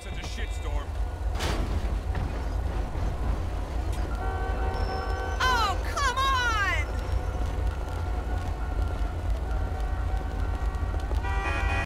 such a shitstorm.